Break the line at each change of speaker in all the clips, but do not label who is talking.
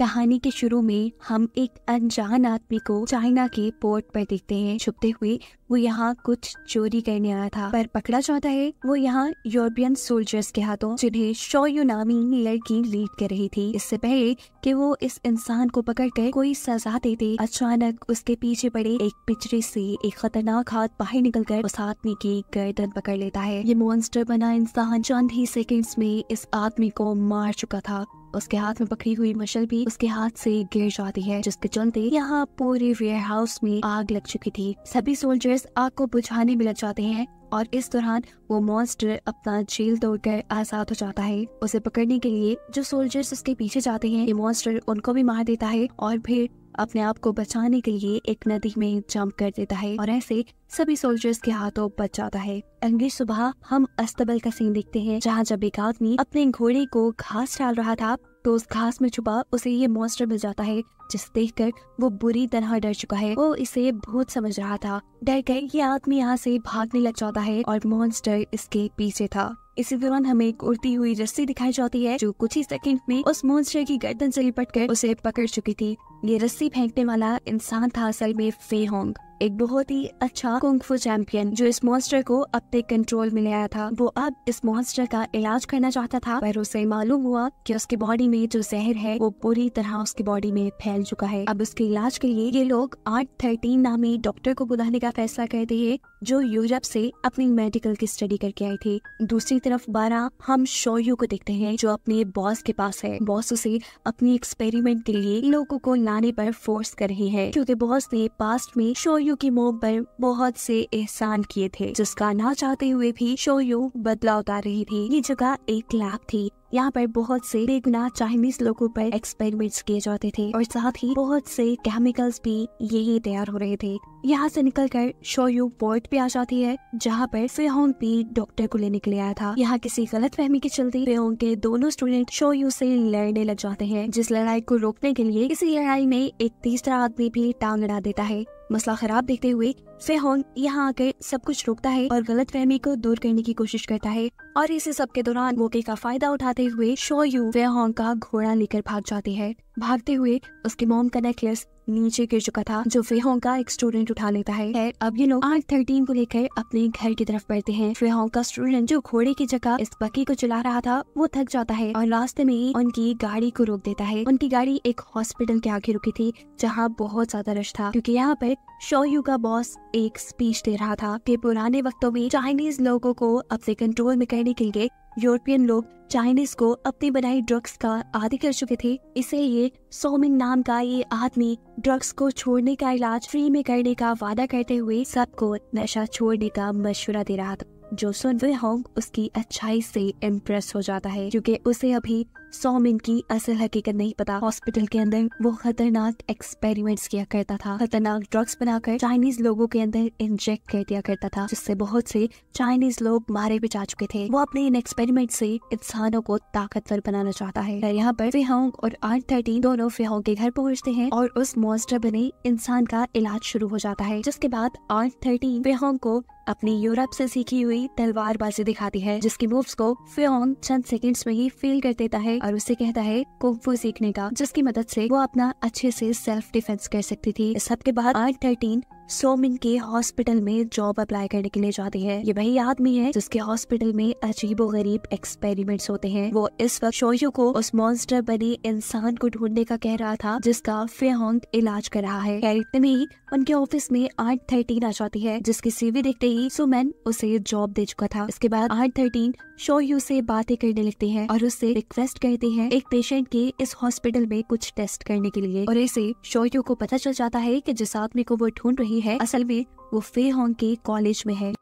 कहानी के शुरू में हम एक अनजान आदमी को चाइना के पोर्ट पर देखते हैं। छुपते हुए वो यहाँ कुछ चोरी करने आया था। पर पकड़ा जाता है, वो यहाँ यूरोपियन सोल्जर्स के हाथों, जिन्हें शोयू नामी लड़की लीड कर रही थी। इससे पहले कि वो इस इंसान को पकड़कर कोई सजा देते, अचानक उसके पीछे पड़े एक पिछड़े से एक खतरनाक हाथ बाहर निकल कर उस आदमी की गर्दन पकड़ लेता है। ये मॉन्स्टर बना इंसान चंद ही सेकेंड्स में इस आदमी को मार चुका था। उसके हाथ में पकड़ी हुई मशल भी उसके हाथ से गिर जाती है, जिसके चलते यहाँ पूरे वेयर हाउस में आग लग चुकी थी। सभी सोल्जर्स आग को बुझाने में लग जाते हैं और इस दौरान वो मॉन्स्टर अपना जेल तोड़कर आज़ाद हो जाता है। उसे पकड़ने के लिए जो सोल्जर्स उसके पीछे जाते हैं, ये मॉन्स्टर उनको भी मार देता है और फिर अपने आप को बचाने के लिए एक नदी में जंप कर देता है और ऐसे सभी सोल्जर्स के हाथों बच जाता है। अगली सुबह हम अस्तबल का सीन देखते हैं, जहाँ जब एक आदमी अपने घोड़े को घास डाल रहा था तो उस घास में छुपा उसे ये मॉन्स्टर मिल जाता है, जिसे देखकर वो बुरी तरह डर चुका है। वो इसे बहुत समझ रहा था। डर कर ये आदमी यहाँ से भागने लग जाता है और मॉन्स्टर इसके पीछे था। इसी दौरान हमें एक उड़ती हुई रस्सी दिखाई जाती है, जो कुछ ही सेकंड में उस मॉन्स्टर की गर्दन से लिपट कर उसे पकड़ चुकी थी। ये रस्सी फेंकने वाला इंसान था असल में फे होंग एक बहुत ही अच्छा कुंगफू चैंपियन जो इस मॉन्स्टर को अपने कंट्रोल में ले आया था। वो अब इस मॉन्स्टर का इलाज करना चाहता था, पर उसे मालूम हुआ कि उसके बॉडी में जो जहर है, वो पूरी तरह उसकी बॉडी में फैल चुका है। अब उसके इलाज के लिए ये लोग आठ थर्टीन नामी डॉक्टर को बुलाने का फैसला करते हैं। जो यूरोप से अपनी मेडिकल की स्टडी करके आई थी। दूसरी तरफ़ बारह हम शोयू को देखते हैं, जो अपने बॉस के पास है। बॉस उसे अपनी एक्सपेरिमेंट के लिए लोगों को लाने पर फोर्स कर रही है, क्योंकि बॉस ने पास्ट में शोयू की मोम पर बहुत से एहसान किए थे, जिसका ना चाहते हुए भी शोयू बदला उतार रही थी। ये जगह एक लैब थी। यहाँ पर बहुत से बेगुना चाइनीज़ लोगों पर एक्सपेरिमेंट्स किए जाते थे और साथ ही बहुत से केमिकल्स भी यही तैयार हो रहे थे। यहाँ से निकलकर शोयू पोर्ट पे आ जाती है, जहाँ पर फेहोंग भी डॉक्टर को लेने के लिए आया था। यहाँ किसी गलत फहमी के चलते फेहोंग के दोनों स्टूडेंट शोयू से लड़ने लग जाते हैं, जिस लड़ाई को रोकने के लिए इसी लड़ाई में एक तीसरा आदमी भी टांग लड़ा देता है। मसला खराब देखते हुए फेहोंग यहाँ आकर सब कुछ रोकता है और गलत फहमी को दूर करने की कोशिश करता है। और इसी सब के दौरान मौके का फ़ायदा उठाते हुए शो यू फेहोंग का घोड़ा लेकर भाग जाते हैं। भागते हुए उसके मोम का नेकलेस नीचे गिर चुका था, जो फेहोंग का एक स्टूडेंट उठा लेता है। है अब ये लोग आठ थर्टीन को लेकर अपने घर की तरफ़ बढ़ते हैं। फेहोंग का स्टूडेंट जो घोड़े की जगह इस बकी को चला रहा था, वो थक जाता है और रास्ते में उनकी गाड़ी को रोक देता है। उनकी गाड़ी एक हॉस्पिटल के आगे रुकी थी, जहाँ बहुत ज़्यादा रश था, क्योंकि यहाँ पर शोयू का बॉस एक स्पीच दे रहा था कि पुराने वक्तों में चाइनीज़ लोगों को अपने कंट्रोल में करने के लिए यूरोपियन लोग चाइनीज़ को अपनी बनाई ड्रग्स का आदि कर चुके थे। इसलिए सोमिन नाम का ये आदमी ड्रग्स को छोड़ने का इलाज फ्री में करने का वादा करते हुए सबको नशा छोड़ने का मशुरा दे रहा था। जो सुन वे होंग, उसकी अच्छाई से इम्प्रेस हो जाता है, क्योंकि उसे अभी सौ मिनट की असल हकीकत नहीं पता। हॉस्पिटल के अंदर वो खतरनाक एक्सपेरिमेंट्स किया करता था। खतरनाक ड्रग्स बनाकर चाइनीज़ लोगों के अंदर इंजेक्ट कर दिया करता था, जिससे बहुत से चाइनीज़ लोग मारे भी जा चुके थे। वो अपने इन एक्सपेरिमेंट से इंसानों को ताकतवर बनाना चाहता है। यहाँ पर फिहोंग और आठ थर्टीन दोनों फिहोंग के घर पहुँचते हैं और उस मॉन्स्टर बने इंसान का इलाज शुरू हो जाता है, जिसके बाद आठ थर्टीन फिहोंग को अपनी यूरोप से सीखी हुई तलवारबाजी दिखाती है, जिसके मूव्स को फ्योंग चंद सेकंड्स में ही फील कर देता है और उसे कहता है कुंफू सीखने का, जिसकी मदद से वो अपना अच्छे से सेल्फ डिफेंस कर सकती थी। इस सब के बाद आठ थर्टीन सोमिन के हॉस्पिटल में जॉब अप्लाई करने के लिए जाती है। ये वही आदमी है जिसके हॉस्पिटल में अजीबो गरीब एक्सपेरिमेंट्स होते हैं। वो इस वक्त शोयू को उस मॉन्स्टर बने इंसान को ढूँढने का कह रहा था, जिसका फेहोंग इलाज कर रहा है। इतने ही उनके ऑफ़िस में आठ थर्टीन आ जाती है, जिसकी सीवी देखते ही सुमन उसे जॉब दे चुका था। इसके बाद आठ थर्टीन शोयू से बातें करने लगते हैं और उससे रिक्वेस्ट करते हैं एक पेशेंट के इस हॉस्पिटल में कुछ टेस्ट करने के लिए। और इसे शोयू को पता चल जाता है की जिस आदमी को वो ढूंढ रही है। असल में, वो फे होंग के कॉलेज में है।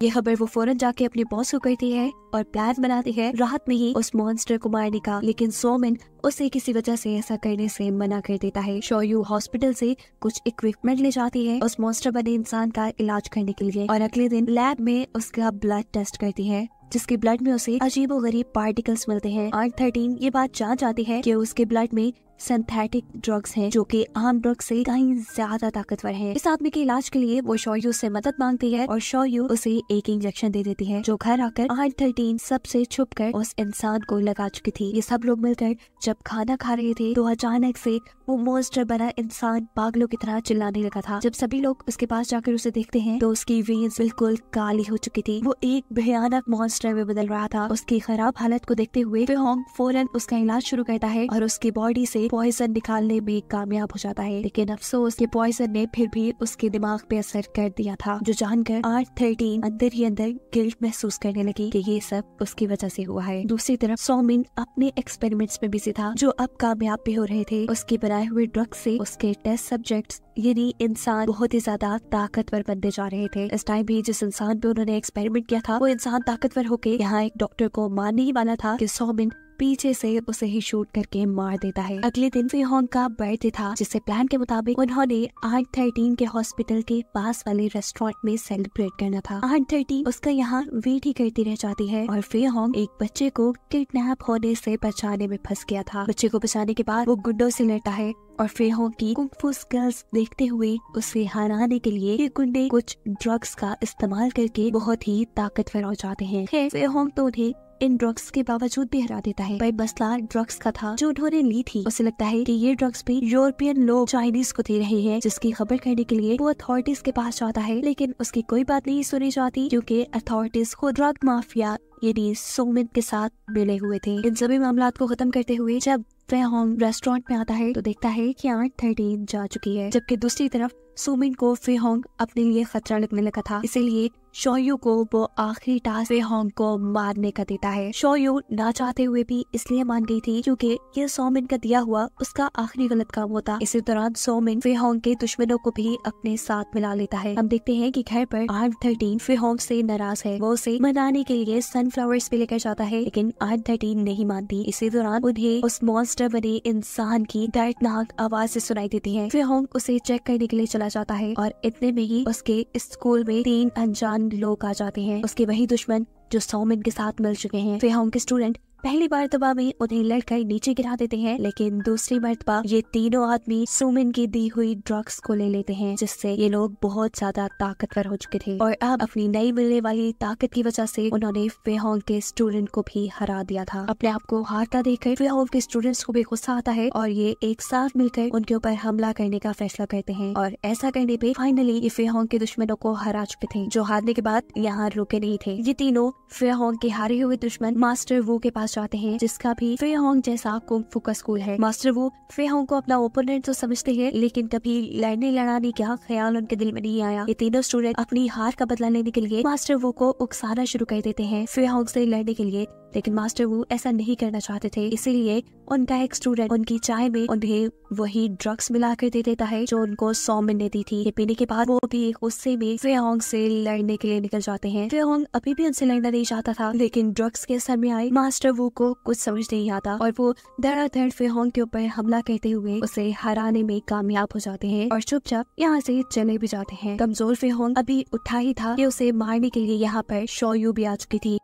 ये खबर वो फ़ौरन जाके अपने बॉस को कहती है और प्लान बनाती है। राहत में ही उस मॉन्स्टर को मारने का, लेकिन सोमिन उसे किसी वजह से ऐसा करने से मना कर देता है। शोयू हॉस्पिटल से कुछ इक्विपमेंट ले जाती है उस मॉन्स्टर बने इंसान का इलाज करने के लिए और अगले दिन लैब में उसका ब्लड टेस्ट करती है, जिसके ब्लड में उसे अजीब गरीब पार्टिकल्स मिलते हैं। आठ थर्टीन ये बात जान जाती है कि उसके ब्लड में सिंथेटिक ड्रग्स हैं, जो कि आम ड्रग्स से कहीं ज़्यादा ताकतवर हैं। इस आदमी के इलाज के लिए वो शौयू से मदद मांगती है और शौयू उसे एक इंजेक्शन दे देती है, जो घर आकर आठ थर्टीन सबसे छुप कर उस इंसान को लगा चुकी थी। ये सब लोग मिलकर जब खाना खा रहे थे तो अचानक से वो मोस्टर बना इंसान पागलों की तरह चिल्लाने लगा था। जब सभी लोग उसके पास जाकर उसे देखते हैं तो उसकी वेन्स बिल्कुल काली हो चुकी थी। वो एक भयानक मॉन्स्टर में बदल रहा था। उसकी खराब हालत को देखते हुए फ़ौरन उसका इलाज शुरू करता है और उसकी बॉडी से पॉइजन निकालने में कामयाब हो जाता है, लेकिन अफसोस के पॉइजन ने फिर भी उसके दिमाग पे असर कर दिया था, जो जानकर आठ थर्टीन अंदर ही अंदर गिल्ट महसूस करने लगी कि ये सब उसकी वजह से हुआ है। दूसरी तरफ़ सोमिन अपने एक्सपेरिमेंट्स में बिज़ी था, जो अब कामयाब भी हो रहे थे। उसके बनाए हुए ड्रग से उसके टेस्ट सब्जेक्ट्स यानी इंसान, बहुत ही ज़्यादा ताकतवर बनते जा रहे थे। इस टाइम भी जिस इंसान पे उन्होंने एक्सपेरिमेंट किया था, वो इंसान ताकतवर होके यहाँ एक डॉक्टर को मानने ही वाला था कि सोमिन पीछे से उसे ही शूट करके मार देता है। अगले दिन फिहोंग का बर्थडे था जिसे प्लान के मुताबिक उन्होंने आठ थर्टीन के हॉस्पिटल के पास वाले रेस्टोरेंट में सेलिब्रेट करना था। आठ थर्टीन उसका यहाँ वेट ही करती रह जाती है और फिहोंग एक बच्चे को किडनेप होने से बचाने में फंस गया था। बच्चे को बचाने के बाद वो गुड्डो से लेटा है। और फेहोंग की कुंफू स्किल्स देखते हुए उसे हराने के लिए ये गुंडे कुछ ड्रग्स का इस्तेमाल करके बहुत ही ताकतवर हो जाते हैं। फेहोंग तो उन्हें इन ड्रग्स के बावजूद भी हरा देता है। पर मसला ड्रग्स का था जो उन्होंने ली थी। उसे लगता है कि ये ड्रग्स भी यूरोपियन लोग चाइनीज़ को दे रहे हैं, जिसकी खबर करने के लिए वो अथॉरिटीज के पास जाता है। लेकिन उसकी कोई बात नहीं सुनी जाती, क्योंकि अथॉरिटीज को ड्रग माफिया यानी सोमित के साथ मिले हुए थे। इन सभी मामला को खत्म करते हुए जब वह होम रेस्टोरेंट में आता है तो देखता है की आठ थर्टी जा चुकी है, जबकि दूसरी तरफ़ सुमिन को फेहोंग अपने लिए खतरा लगने लगा था। इसीलिए शोयू को वो आखिरी टास्क फेहोंग को मारने का देता है। शोयू ना चाहते हुए भी इसलिए मान गई थी क्योंकि ये सोमिन का दिया हुआ उसका आखिरी गलत काम होता। इसी दौरान सोमिन फेहोंग के दुश्मनों को भी अपने साथ मिला लेता है। हम देखते हैं कि घर पर आठ थर्टीन फेहोंग से नाराज़ है। वो उसे मनाने के लिए सनफ्लावर्स भी लेकर जाता है, लेकिन आठ थर्टीन नहीं मानती। इसी दौरान उन्हें उस मॉन्स्टर बने इंसान की दर्दनाक आवाज़ सुनाई देती है। फेहोंग उसे चेक करने के लिए चला जाता है और इतने में ही उसके स्कूल में तीन अनजान लोग आ जाते हैं। उसके वही दुश्मन जो सौमिन के साथ मिल चुके हैं। फेहोंग के स्टूडेंट पहली मरतबा में उन्हें लड़कर नीचे गिरा देते हैं, लेकिन दूसरी मरतबा ये तीनों आदमी सुमिन की दी हुई ड्रग्स को ले लेते हैं, जिससे ये लोग बहुत ज़्यादा ताकतवर हो चुके थे। और अब अपनी नई मिलने वाली ताकत की वजह से उन्होंने फेहोंग के स्टूडेंट को भी हरा दिया था। अपने आप को हारता देखकर फेहोंग के स्टूडेंट्स को भी गुस्सा आता है, और ये एक साथ मिलकर उनके ऊपर हमला करने का फैसला करते हैं। और ऐसा करने पे फाइनली ये फेहोंग के दुश्मनों को हरा चुके थे, जो हारने के बाद यहाँ रुके नहीं थे। ये तीनों फेहोंग के हारे हुए दुश्मन मास्टर वो के पास जाते हैं, जिसका भी फेहोंग जैसा कुंग का स्कूल है। मास्टर वो फेहोंग को अपना ओपोनेंट तो समझते हैं, लेकिन कभी लड़ने लड़ाने का ख्याल उनके दिल में नहीं आया। ये तीनों स्टूडेंट अपनी हार का बदला लेने के लिए मास्टर वो को उकसाना शुरू कर देते हैं। फेहोंग से लड़ने के लिए लेकिन मास्टर वो ऐसा नहीं करना चाहते थे, इसीलिए उनका एक स्टूडेंट उनकी चाय में उन्हें वही ड्रग्स मिला कर दे देता है, जो उनको सौ मिनट देती थी। पीने के बाद वो भी गुस्से में फेहोंग से लड़ने के लिए निकल जाते हैं। फेहोंग अभी भी उनसे लड़ना नहीं चाहता था, लेकिन ड्रग्स के असर में आए, मास्टर वो को कुछ समझ नहीं आता, और वो धड़ाधड़ फेहोंग के ऊपर हमला करते हुए उसे हराने में कामयाब हो जाते हैं, और चुपचाप यहाँ से चले भी जाते हैं। कमज़ोर फेहोंग अभी उठा ही था कि उसे मारने के लिए यहाँ पर शोयू भी आ चुकी थी।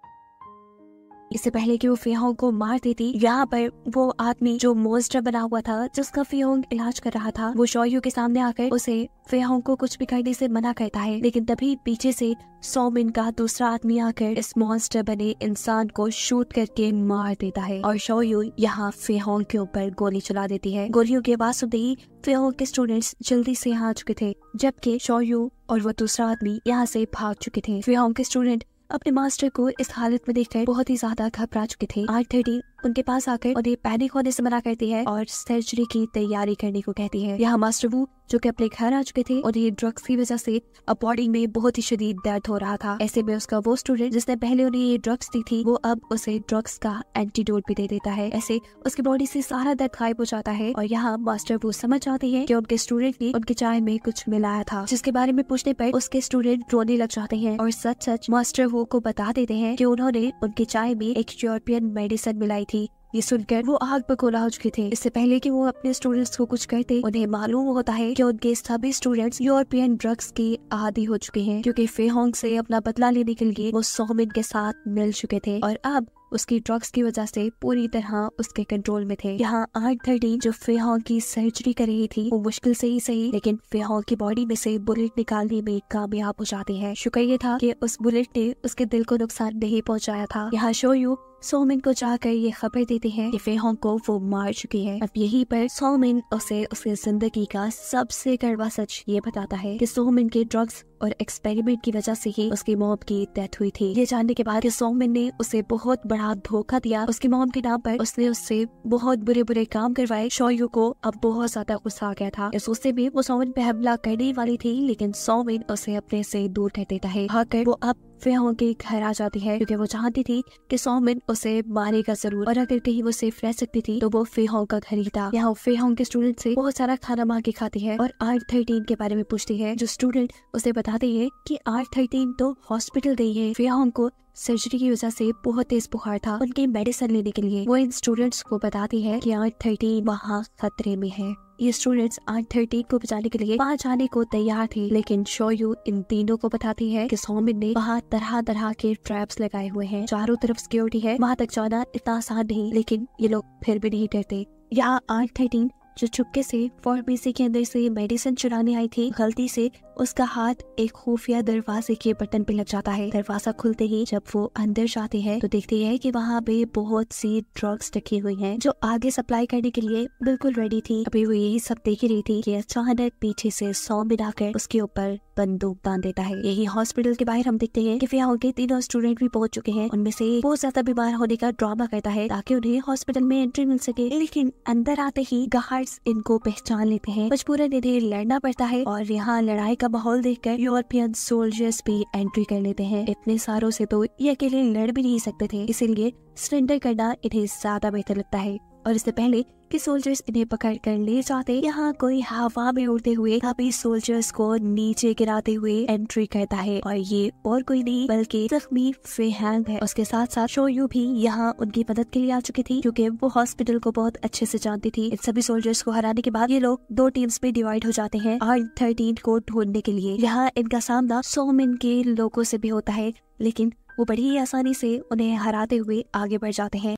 इससे पहले कि वो फेहोंग को मार देती, यहाँ पर वो आदमी जो मोस्टर बना हुआ था, जिसका फेहोंग इलाज कर रहा था, वो शोयू के सामने आकर उसे फेहोंग को कुछ भी करने से मना करता है। लेकिन तभी पीछे से सोमिन का दूसरा आदमी आकर इस मॉन्स्टर बने इंसान को शूट करके मार देता है और शोयू यहाँ फेहोंग के ऊपर गोली चला देती है। गोलियों के बाद सुनते ही फेहोंग के स्टूडेंट्स जल्दी से यहाँ आ चुके थे, जबकि शोयू और वो दूसरा आदमी यहाँ से भाग चुके थे। फेहोंग के स्टूडेंट अपने मास्टर को इस हालत में देखकर बहुत ही ज़्यादा घबरा चुके थे। आठ थर्टी उनके पास आकर उन्हें पैनिक होने से मना करती है और सर्जरी की तैयारी करने को कहती है। यहाँ मास्टर वो जो कि अपने घर आ चुके थे ये ड्रग्स की वजह से बॉडी में बहुत ही शदीद दर्द हो रहा था। ऐसे में उसका वो स्टूडेंट जिसने पहले उन्हें ये ड्रग्स दी थी, वो अब उसे ड्रग्स का एंटीडोट भी दे देता है। ऐसे उसकी बॉडी से सारा दर्द गायब हो जाता है और यहाँ मास्टर वो समझ जाते हैं कि उनके स्टूडेंट ने उनके चाय में कुछ मिलाया था, जिसके बारे में पूछने पर उसके स्टूडेंट रोने लग जाते हैं और सच सच मास्टर वो को बता देते हैं की उन्होंने उनके चाय में एक यूरोपियन मेडिसिन मिलाई थी। ये सुनकर वो आग बकोला हो चुके थे। इससे पहले कि वो अपने स्टूडेंट्स को कुछ कहते, उन्हें मालूम होता है कि उनके सभी स्टूडेंट्स यूरोपियन ड्रग्स के आदि हो चुके हैं, क्योंकि फेहोंग से अपना बदला लेने के लिए वो सोमिन के साथ मिल चुके थे। और अब उसकी ड्रग्स की वजह से पूरी तरह उसके कंट्रोल में थे। यहाँ आठ थर्टी जो फेहोंग की सर्जरी कर रही थी, वो मुश्किल से ही सही, लेकिन फेहोंग की बॉडी में से बुलेट निकालने में कामयाब हो जाती है। शुक्र ये था कि उस बुलेट ने उसके दिल को नुकसान नहीं पहुँचाया था। यहाँ शो यू सोमिन को जाकर ये खबर देते हैं कि फेहोंग को वो मार चुकी है। अब यही पर सोमिन उसे उसके ज़िंदगी का सबसे कड़वा सच ये बताता है कि सोमिन के ड्रग्स और एक्सपेरिमेंट की वजह से ही उसकी मॉम की डेथ हुई थी। ये जानने के बाद सोमिन ने उसे बहुत बड़ा धोखा दिया। उसकी मॉम के नाम पर उसने उससे बहुत बुरे बुरे काम करवाए। शोयू को अब बहुत ज़्यादा गुस्सा आ गया था। इस गुस्से में वो सोमिन पे हमला करने वाली थी, लेकिन सोमिन उसे अपने से दूर कर देता है। वो अब फेहों के घर आ जाती है, क्योंकि वो चाहती थी कि सोमिन उसे मारेगा ज़रूर। और अगर कहीं वो सेफ़ रह सकती थी तो वो फेहोंग का घर ही था। यहाँ फेहोंग के स्टूडेंट से बहुत सारा खाना मांग के खाती है और आर थर्टीन के बारे में पूछती है, जो स्टूडेंट उसे बताती है कि आर थर्टीन तो हॉस्पिटल गई है। फेहोंग को सर्जरी की वजह से बहुत तेज बुखार था। उनके मेडिसिन लेने के लिए वो इन स्टूडेंट्स को बताती है कि आठ थर्टी वहाँ खतरे में है। ये स्टूडेंट्स आठ थर्टी को बचाने के लिए वहाँ जाने को तैयार थे, लेकिन शोयू इन तीनों को बताती है कि सोमिन ने वहाँ तरह तरह के ट्रैप्स लगाए हुए हैं। चारों तरफ़ सिक्योरिटी है, वहाँ तक जाना इतना आसान नहीं, लेकिन ये लोग फिर भी नहीं डरते। यहाँ आठ थर्टीन जो चुपके से फार्मेसी के अंदर से मेडिसिन चुराने आई थी, गलती से उसका हाथ एक खुफिया दरवाजे के बटन पे लग जाता है। दरवाज़ा खुलते ही जब वो अंदर जाते हैं तो देखते हैं कि वहाँ पे बहुत सी ड्रग्स रखी हुई हैं, जो आगे सप्लाई करने के लिए बिल्कुल रेडी थी। अभी वो यही सब देख रही थी कि अचानक पीछे से सौ मिलाकर उसके ऊपर बंदूक बाँध देता है। यही हॉस्पिटल के बाहर हम देखते हैं कि फिर के तीनों स्टूडेंट भी पहुँच चुके हैं। उनमें से बहुत ज़्यादा बीमार होने का ड्रामा करता है, ताकि उन्हें हॉस्पिटल में एंट्री मिल सके। लेकिन अंदर आते ही गार्ड्स इनको पहचान लेते हैं। मजबूरन इन्हें लड़ना पड़ता है और यहाँ लड़ाई का माहौल देखकर यूरोपियन सोल्जर्स भी एंट्री कर लेते हैं। इतने सारों से तो ये अकेले लड़ भी नहीं सकते थे, इसीलिए सरेंडर करना इन्हें ज़्यादा बेहतर लगता है। और इससे पहले कि सोल्जर्स इन्हें पकड़ कर ले जाते। यहाँ कोई हवा में उड़ते हुए काफ़ी सोल्जर्स को नीचे गिराते हुए एंट्री करता है। और ये और कोई नहीं, बल्कि जख्मी फेहंग है। उसके साथ साथ शोयू भी यहाँ उनकी मदद के लिए आ चुकी थी क्योंकि वो हॉस्पिटल को बहुत अच्छे से जानती थी। इन सभी सोल्जर्स को हराने के बाद ये लोग दो टीम्स में डिवाइड हो जाते हैं आर थर्टीन को ढूँढने के लिए। यहाँ इनका सामना सोमिन के लोगों से भी होता है, लेकिन वो बड़ी ही आसानी से उन्हें हराते हुए आगे बढ़ जाते हैं।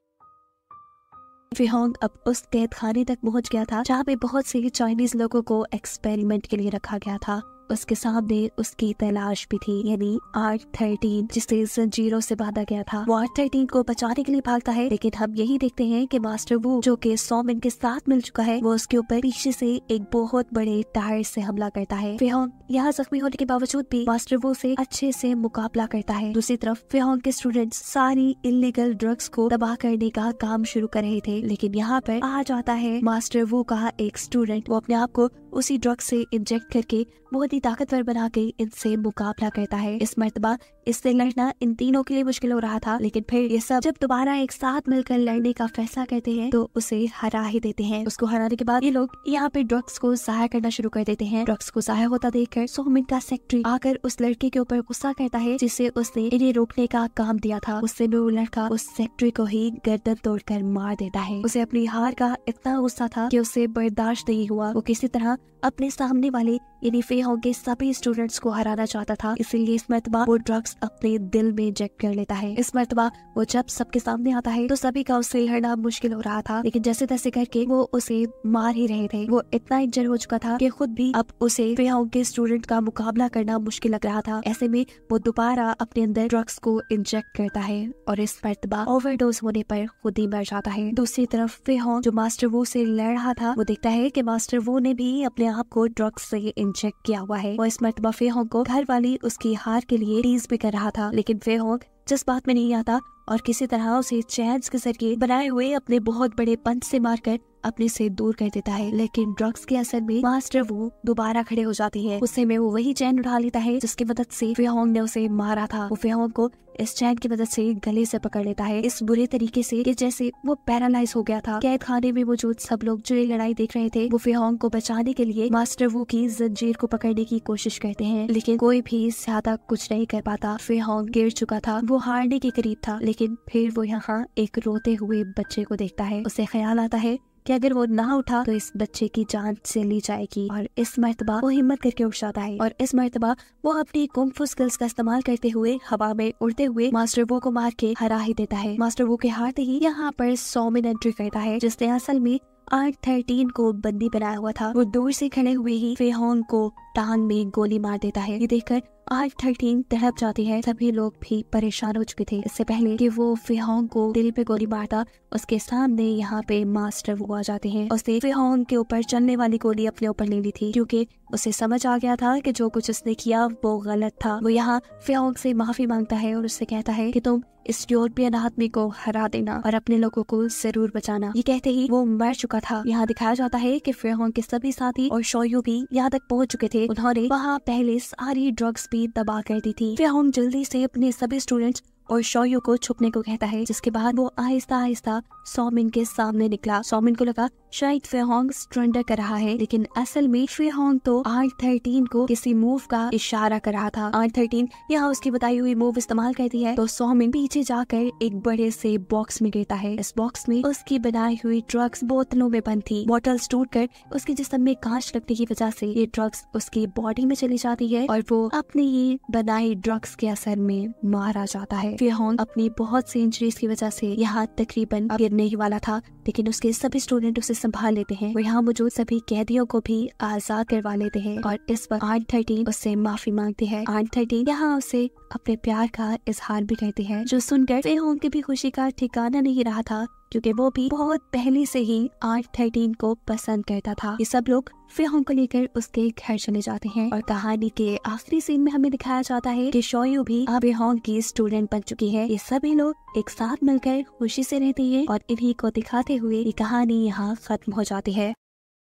फिहोंग अब उस कैद खाने तक पहुँच गया था, जहाँ पे बहुत से चाइनीज़ लोगों को एक्सपेरिमेंट के लिए रखा गया था। उसके सामने उसकी तलाश भी थी, यानी आर थर्टीन जिसे जंजीरों से बांधा गया था। वो आर थर्टीन को बचाने के लिए भागता है, लेकिन हम यही देखते हैं कि मास्टर वो, जो कि सोमिन के साथ मिल चुका है, वो उसके ऊपर पीछे से एक बहुत बड़े टायर से हमला करता है। फिहोंग यहाँ जख्मी होने के बावजूद भी मास्टर वो से अच्छे से मुकाबला करता है। दूसरी तरफ़ फिहोंग के स्टूडेंट सारी इलीगल ड्रग्स को तबाह करने का काम शुरू कर रहे थे, लेकिन यहाँ पर आ जाता है, मास्टर वो का एक स्टूडेंट वो अपने आप को उसी ड्रग से इंजेक्ट करके बहुत ही ताकतवर बना के इनसे मुकाबला करता है। इस मरतबा इससे लड़ना इन तीनों के लिए मुश्किल हो रहा था, लेकिन फिर ये सब जब दोबारा एक साथ मिलकर लड़ने का फैसला करते हैं तो उसे हरा ही देते हैं। उसको हराने के बाद ये लोग यहाँ पे ड्रग्स को सहाय करना शुरू कर देते हैं। ड्रग्स को सहाय होता देखकर सोमिन का सेक्रेटरी आकर उस लड़के के ऊपर गुस्सा करता है, जिसे उसने इन्हें रोकने का काम दिया था। उससे वो लड़का उस सेक्रेटरी को ही गर्दन तोड़कर मार देता है। उसे अपनी हार का इतना गुस्सा था कि उसे बर्दाश्त नहीं हुआ। वो किसी तरह अपने सामने वाले यानी फेहों के सभी स्टूडेंट्स को हराना चाहता था, इसीलिए इस मरतबा वो ड्रग्स अपने दिल में इंजेक्ट कर लेता है। इस मरतबा वो जब सबके सामने आता है तो सभी का उससे लड़ना मुश्किल हो रहा था। लेकिन जैसे तैसे करके वो उसे मार ही रहे थे। वो इतना इंजर हो चुका था कि खुद भी अब उसे के स्टूडेंट का मुकाबला करना मुश्किल लग रहा था। ऐसे में वो दोबारा अपने अंदर ड्रग्स को इंजेक्ट करता है और इस मरतबा ओवरडोज होने पर खुद ही मर जाता है। दूसरी तरफ़ फेहों जो मास्टर वो से लड़ रहा था, वो देखता है की मास्टर वो ने भी अपने आप को ड्रग्स से इंजेक्ट किया हुआ है। वो इस मरतबा फेहोंग को घर वाली उसकी हार के लिए टीज भी रहा था, लेकिन फेहोंग जिस बात में नहीं आता, और किसी तरह उसे चैन के ज़रिए बनाए हुए अपने बहुत बड़े पंच से मारकर अपने से दूर कर देता है, लेकिन ड्रग्स के असर में मास्टर वो दोबारा खड़े हो जाती है। उससे में वो वही चैन उठा लेता है, जिसकी मदद से फेहोंग ने उसे मारा था। वो फेहोंग को इस चैन की मदद से गले से पकड़ लेता है। इस बुरे तरीके से कि जैसे वो पैरालाइज हो गया था। कैद खाने में मौजूद सब लोग जो ये लड़ाई देख रहे थे, वो फेहोंग को बचाने के लिए मास्टर वो की जंजीर को पकड़ने की कोशिश करते हैं। लेकिन कोई भी ज़्यादा कुछ नहीं कर पाता। फेहोंग गिर चुका था। वो हारने के करीब था। लेकिन फिर वो यहाँ एक रोते हुए बच्चे को देखता है। उसे ख्याल आता है कि अगर वो ना उठा तो इस बच्चे की जान से ली जाएगी और इस मरतबा वो हिम्मत करके उठ जाता है और इस मरतबा वो अपनी कुम्फू स्किल्स का इस्तेमाल करते हुए हवा में उड़ते हुए मास्टर वो को मार के हरा ही देता है। मास्टर वो के हारते ही यहाँ पर सौ में एंट्री करता है, जिसने असल में आठ थर्टीन को बंदी बनाया हुआ था। वो दूर से खड़े हुए ही फेहोंग को टांग में गोली मार देता है। ये देखकर आठ थर्टीन तड़प जाती है। सभी लोग भी परेशान हो चुके थे। इससे पहले कि वो फेहोंग को दिल पे गोली मारता, उसके सामने यहाँ पे मास्टर वो आ जाते हैं। उसने फेहोंग के ऊपर चलने वाली गोली अपने ऊपर ले ली थी, क्योंकि उसे समझ आ गया था कि जो कुछ उसने किया वो गलत था। वो यहाँ फिहोंग से माफ़ी माँगता है और उससे कहता है कि तुम इस यूरोपियन आदमी को हरा देना और अपने लोगों को ज़रूर बचाना। ये कहते ही वो मर चुका था। यहाँ दिखाया जाता है की फिर के सभी साथी और शोयू भी यहाँ तक पहुँच चुके थे। उन्होंने वहाँ पहले सारी ड्रग्स भी दबा कर दी थी। फिर जल्दी से अपने सभी स्टूडेंट और शोयू को छुपने को कहता है, जिसके बाद वो आहिस्ता आहिस्ता सोमिन के सामने निकला। सोमिन को लगा, शायद फेहोंग स्ट्रेंडर कर रहा है, लेकिन असल में फेहोंग तो आर थर्टीन को किसी मूव का इशारा कर रहा था। आर थर्टीन यहाँ उसकी बताई हुई मूव इस्तेमाल करती है। तो सोमिन पीछे जाकर एक बड़े से बॉक्स में गिरता है। इस बॉक्स में उसकी बनाई हुई ड्रग्स बोतलों में बंद थी। बॉटल्स टूट कर उसके जिसम में कांच लगने की वजह से ये ड्रग्स उसकी बॉडी में चली जाती है और वो अपने ये बनाई ड्रग्स के असर में मारा जाता है। फिहोंग अपनी बहुत सी इंजरीज की वजह से यहाँ तकरीबन गिरने ही वाला था, लेकिन उसके सभी स्टूडेंट उसे संभाल लेते हैं। और यहाँ मौजूद सभी कैदियों को भी आज़ाद करवा लेते हैं। और इस पर आर्ट थर्टीन उससे माफ़ी मांगती है। आर्ट थर्टीन यहाँ उसे अपने प्यार का इजहार भी करती है, जो सुनकर फेहोंग की भी खुशी का ठिकाना नहीं रहा था। क्योंकि वो भी बहुत पहले से ही आर्ट थर्टीन को पसंद करता था। ये सब लोग फिहोंग को लेकर उसके घर चले जाते हैं और कहानी के आखिरी सीन में हमें दिखाया जाता है कि शोयू भी अब होंग की स्टूडेंट बन चुकी है। ये सभी लोग एक साथ मिलकर खुशी से रहते हैं और इन्हीं को दिखाते हुए ये कहानी यहाँ खत्म हो जाती है।